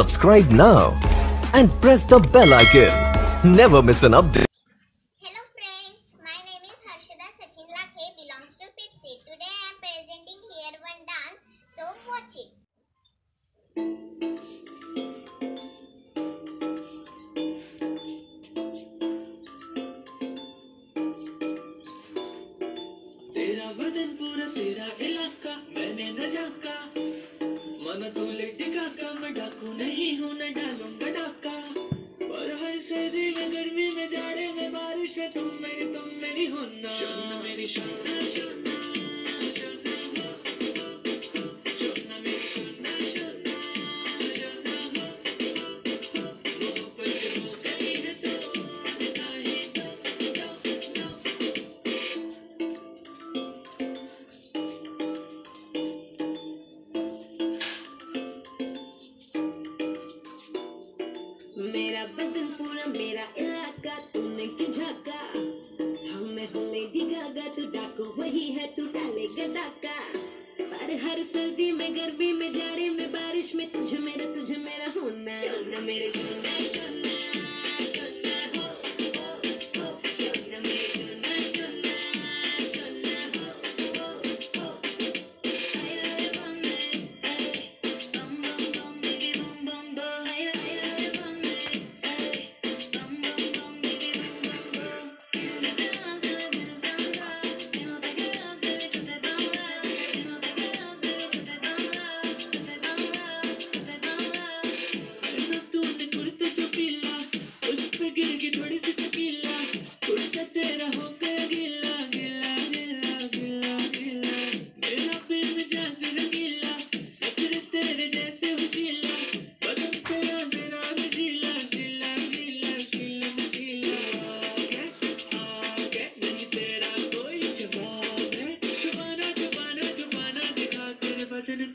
Subscribe now and press the bell icon. Never miss an update. Hello friends, my name is Harshada Sachin Lakhe belongs to Pitsi. Today I am presenting here one dance, so watch it. तेरा बदन पूरा तेरा इलाका मैंने न झाका मन तू लटका का मैं डाकू नहीं हूँ, न डालूँगा डाका। पर हर सर्दी में गर्मी में जाड़े में बारिश में तुम मेरी तुम मेरी होना शोना मेरी शोना मेरा बदन पूरा मेरा इलाका तूने की झाका? हमें हो लेडी गागा, तू डाको, वही है, तू डालेगा डाका पर हर सर्दी में, गर्मी में, जाड़े में, बारिश में, तुझे मेरा तुझे मेरा होना मेरे सोना। Adını